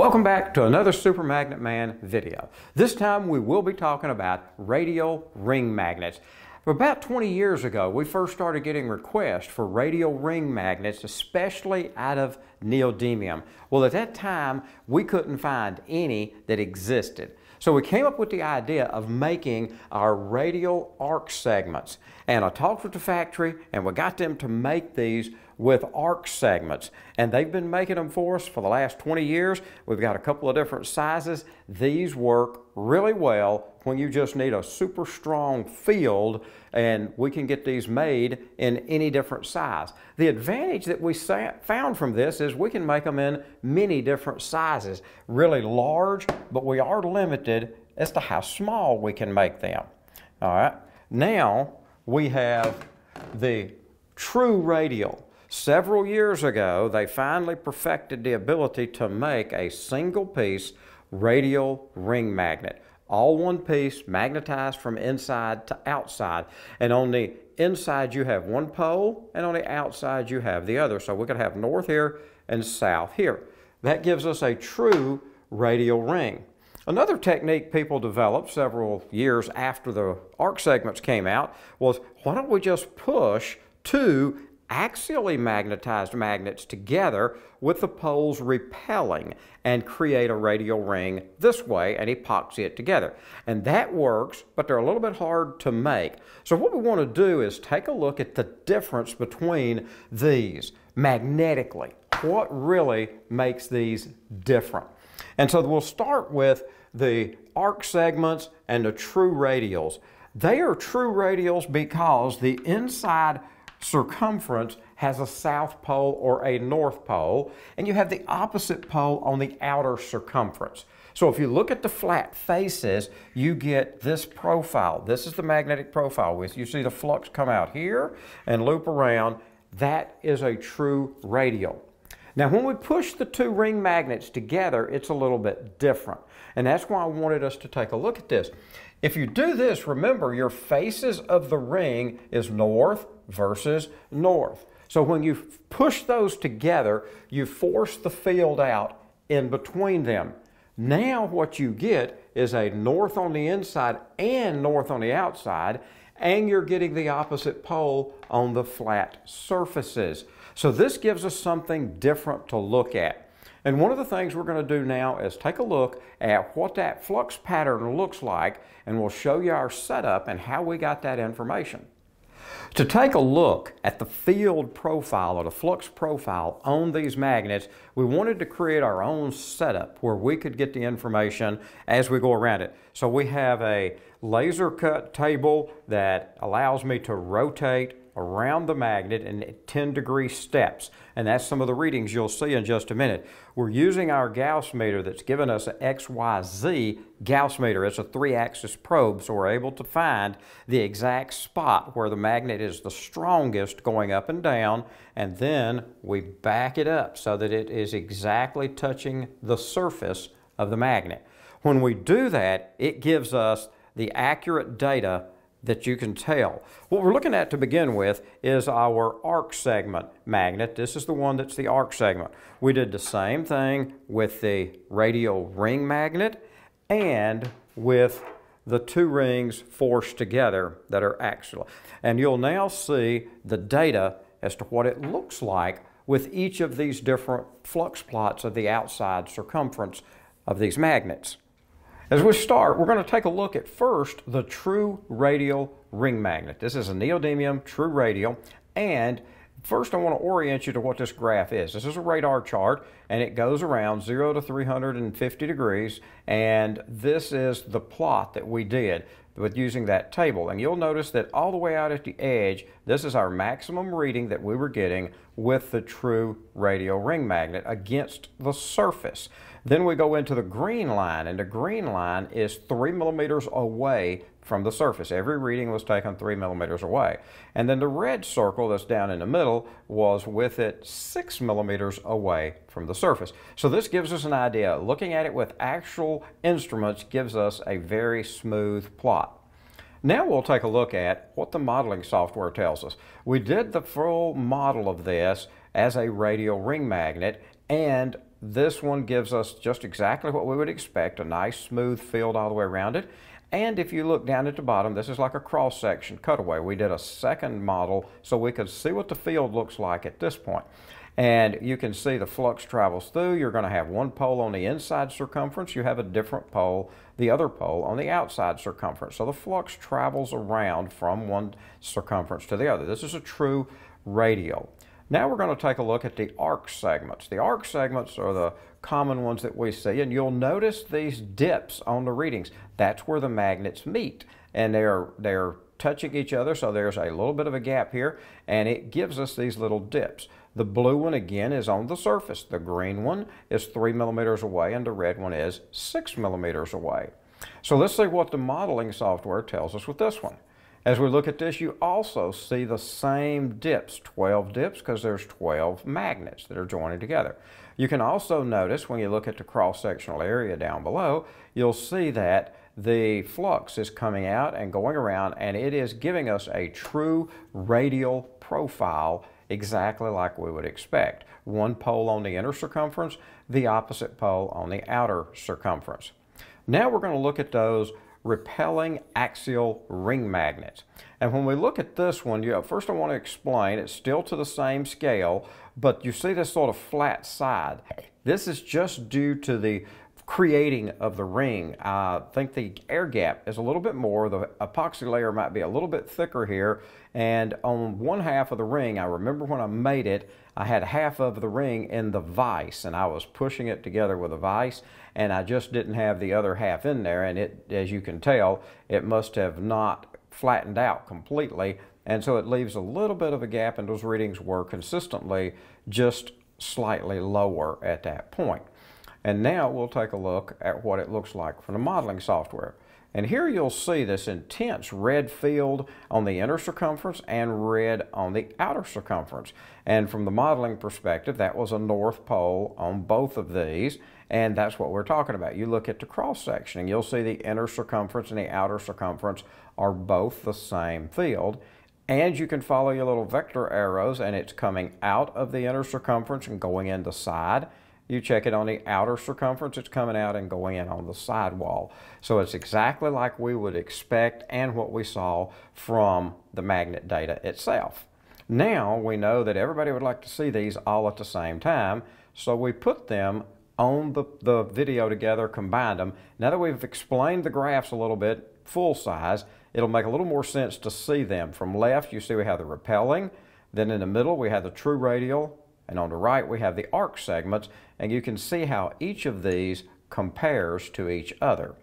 Welcome back to another Super Magnet Man video. This time we will be talking about radial ring magnets. About 20 years ago, we first started getting requests for radial ring magnets, especially out of neodymium. Well, at that time, we couldn't find any that existed. So we came up with the idea of making our radial arc segments. And I talked with the factory and we got them to make these with arc segments. And they've been making them for us for the last 20 years. We've got a couple of different sizes. These work really well when you just need a super strong field and we can get these made in any different size. The advantage that we found from this is we can make them in many different sizes. Really large, but we are limited as to how small we can make them. All right, now we have the true radial. Several years ago, they finally perfected the ability to make a single piece radial ring magnet. All one piece, magnetized from inside to outside. And on the inside, you have one pole, and on the outside, you have the other. So we could have north here and south here. That gives us a true radial ring. Another technique people developed several years after the arc segments came out was why don't we just push two axially magnetized magnets together with the poles repelling and create a radial ring this way and epoxy it together. And that works, but they're a little bit hard to make. So what we want to do is take a look at the difference between these magnetically. What really makes these different? And so we'll start with the arc segments and the true radials. They are true radials because the inside circumference has a south pole or a north pole, and you have the opposite pole on the outer circumference. So if you look at the flat faces, you get this profile. This is the magnetic profile with you see the flux come out here and loop around. That is a true radial. Now when we push the two ring magnets together, it's a little bit different. And that's why I wanted us to take a look at this. If you do this, remember your faces of the ring is north versus north. So when you push those together, you force the field out in between them. Now what you get is a north on the inside and north on the outside, and you're getting the opposite pole on the flat surfaces. So this gives us something different to look at. And one of the things we're going to do now is take a look at what that flux pattern looks like, and we'll show you our setup and how we got that information. To take a look at the field profile or the flux profile on these magnets, we wanted to create our own setup where we could get the information as we go around it. So we have a laser cut table that allows me to rotate around the magnet in 10 degree steps. And that's some of the readings you'll see in just a minute. We're using our Gauss meter that's given us an XYZ Gauss meter. It's a three axis probe, so we're able to find the exact spot where the magnet is the strongest going up and down. And then we back it up so that it is exactly touching the surface of the magnet. When we do that, it gives us the accurate data that you can tell. What we're looking at to begin with is our arc segment magnet. This is the one that's the arc segment. We did the same thing with the radial ring magnet and with the two rings forced together that are axial. And you'll now see the data as to what it looks like with each of these different flux plots of the outside circumference of these magnets. As we start, we're going to take a look at first the true radial ring magnet. This is a neodymium true radial and First, I want to orient you to what this graph is. This is a radar chart, and it goes around 0 to 350 degrees, and this is the plot that we did with using that table. And you'll notice that all the way out at the edge, this is our maximum reading that we were getting with the true radial ring magnet against the surface. Then we go into the green line, and the green line is three millimeters away from the surface. Every reading was taken three millimeters away. And then the red circle that's down in the middle was with it six millimeters away from the surface. So this gives us an idea. Looking at it with actual instruments gives us a very smooth plot. Now we'll take a look at what the modeling software tells us. We did the full model of this as a radial ring magnet and this one gives us just exactly what we would expect, a nice smooth field all the way around it. And if you look down at the bottom, this is like a cross-section cutaway. We did a second model so we could see what the field looks like at this point. And you can see the flux travels through. You're going to have one pole on the inside circumference. You have a different pole, the other pole, on the outside circumference. So the flux travels around from one circumference to the other. This is a true radial. Now we're going to take a look at the arc segments. The arc segments are the common ones that we see, and you'll notice these dips on the readings. That's where the magnets meet, and they're, they're touching each other, so there's a little bit of a gap here, and it gives us these little dips. The blue one, again, is on the surface. The green one is 3 millimeters away, and the red one is 6 millimeters away. So let's see what the modeling software tells us with this one. As we look at this, you also see the same dips, 12 dips, because there's 12 magnets that are joining together. You can also notice when you look at the cross-sectional area down below, you'll see that the flux is coming out and going around, and it is giving us a true radial profile exactly like we would expect. One pole on the inner circumference, the opposite pole on the outer circumference. Now we're going to look at those repelling axial ring magnets. And when we look at this one, you know, first I want to explain, it's still to the same scale, but you see this sort of flat side. This is just due to the creating of the ring. I think the air gap is a little bit more. The epoxy layer might be a little bit thicker here. And on one half of the ring, I remember when I made it, I had half of the ring in the vise and I was pushing it together with a vise and I just didn't have the other half in there. And it, as you can tell, it must have not flattened out completely. And so it leaves a little bit of a gap and those readings were consistently just slightly lower at that point. And now we'll take a look at what it looks like from the modeling software. And here you'll see this intense red field on the inner circumference and red on the outer circumference. And from the modeling perspective, that was a north pole on both of these. And that's what we're talking about. You look at the cross section and you'll see the inner circumference and the outer circumference are both the same field. And you can follow your little vector arrows and it's coming out of the inner circumference and going in the side. You check it on the outer circumference, it's coming out and going in on the sidewall. So it's exactly like we would expect and what we saw from the magnet data itself. Now we know that everybody would like to see these all at the same time, so we put them on the, the video together, combined them. Now that we've explained the graphs a little bit, full size, it'll make a little more sense to see them. From left, you see we have the repelling, then in the middle we have the true radial, and on the right, we have the arc segments, and you can see how each of these compares to each other.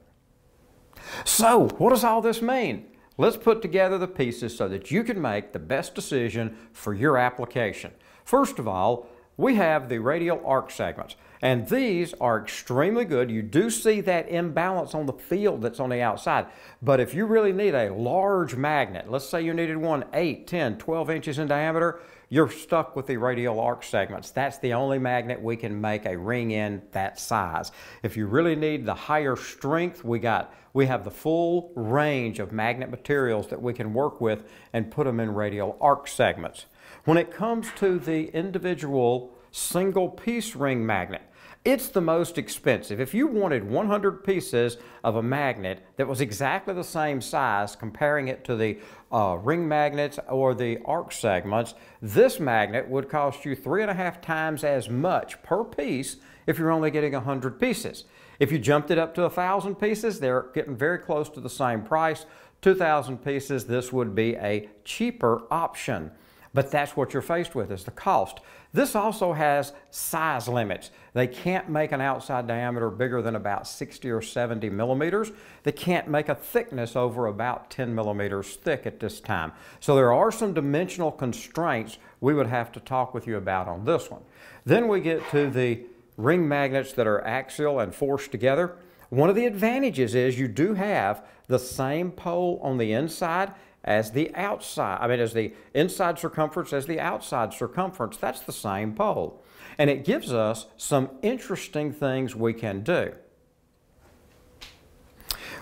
So, what does all this mean? Let's put together the pieces so that you can make the best decision for your application. First of all, we have the radial arc segments. And these are extremely good. You do see that imbalance on the field that's on the outside. But if you really need a large magnet, let's say you needed one 8, 10, 12 inches in diameter, you're stuck with the radial arc segments. That's the only magnet we can make a ring in that size. If you really need the higher strength, we got we have the full range of magnet materials that we can work with and put them in radial arc segments. When it comes to the individual single piece ring magnet, it's the most expensive. If you wanted 100 pieces of a magnet that was exactly the same size, comparing it to the uh, ring magnets or the arc segments, this magnet would cost you three and a half times as much per piece if you're only getting 100 pieces. If you jumped it up to 1,000 pieces, they're getting very close to the same price. 2,000 pieces, this would be a cheaper option. But that's what you're faced with is the cost. This also has size limits. They can't make an outside diameter bigger than about 60 or 70 millimeters. They can't make a thickness over about 10 millimeters thick at this time. So there are some dimensional constraints we would have to talk with you about on this one. Then we get to the ring magnets that are axial and forced together. One of the advantages is you do have the same pole on the inside as the outside, I mean, as the inside circumference as the outside circumference. That's the same pole. And it gives us some interesting things we can do.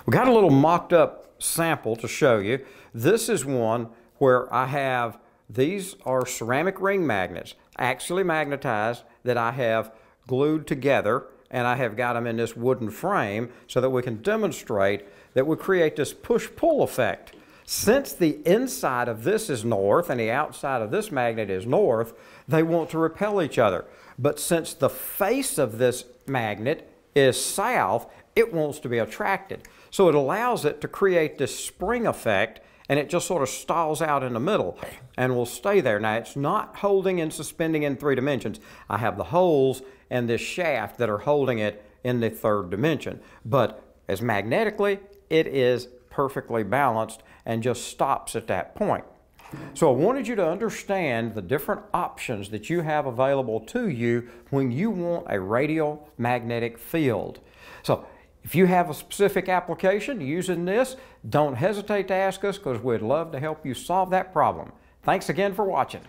We got a little mocked up sample to show you. This is one where I have, these are ceramic ring magnets, axially magnetized, that I have glued together and I have got them in this wooden frame so that we can demonstrate that we create this push-pull effect. Since the inside of this is north and the outside of this magnet is north, they want to repel each other. But since the face of this magnet is south, it wants to be attracted. So it allows it to create this spring effect and it just sort of stalls out in the middle and will stay there. Now it's not holding and suspending in three dimensions. I have the holes and this shaft that are holding it in the third dimension. But as magnetically, it is perfectly balanced and just stops at that point. So I wanted you to understand the different options that you have available to you when you want a radial magnetic field. So if you have a specific application using this, don't hesitate to ask us because we'd love to help you solve that problem. Thanks again for watching.